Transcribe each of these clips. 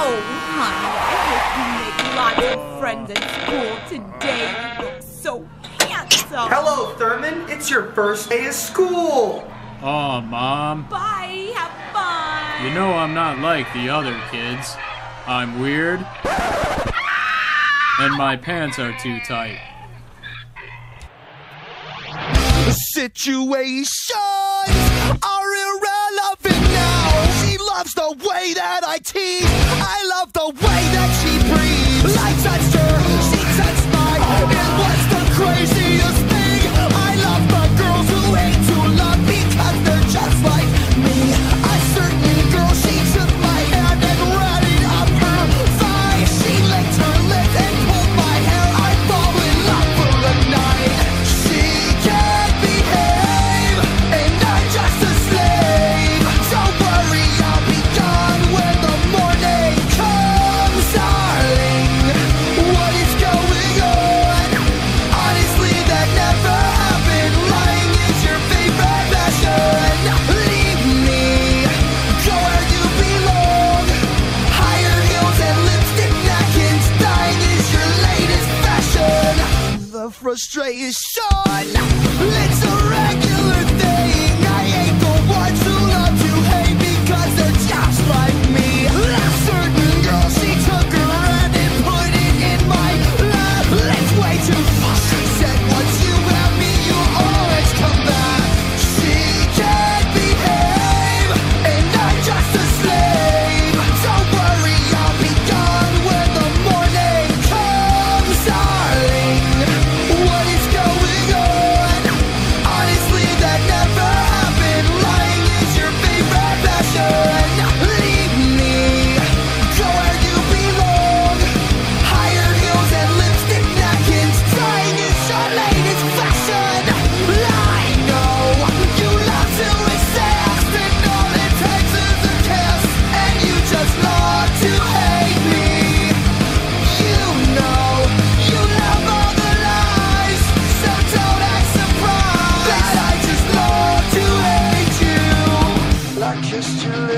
Oh, honey, I hope you make lots of friends at school today. You look so handsome. Hello, Thurman. It's your first day of school. Oh, Mom. Bye. Have fun. You know I'm not like the other kids. I'm weird. and my pants are too tight. Situation! frustrated son. Let's wreck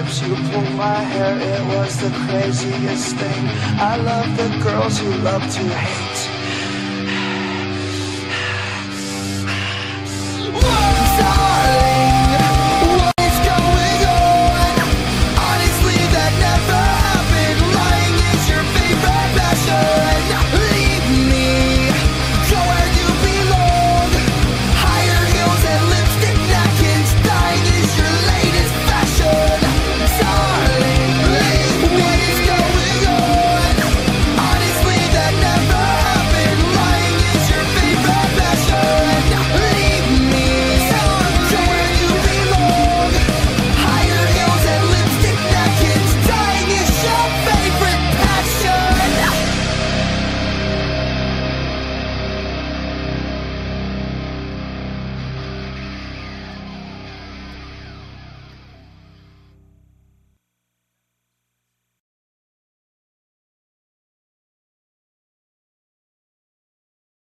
lips, you pulled my hair, it was the craziest thing. I love the girls you love to hate.